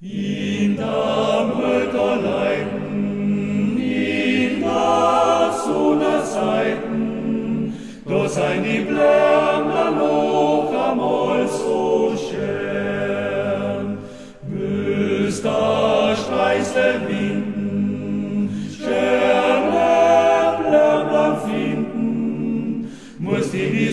In da Mütterleiten, in da Sonne Seiten, da sein die Blämler noch einmal so schön. Müsst da streiße Winden, schöne finden, muss die die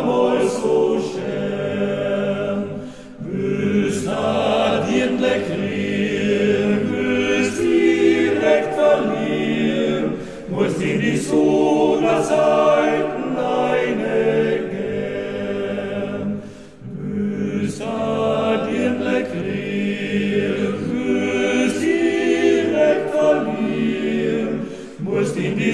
muss in die Sula sein, nein, gehen. Büßer dir, Leckrier, büß in die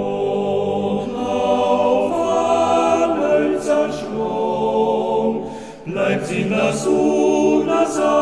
bleibt in das Unersagen.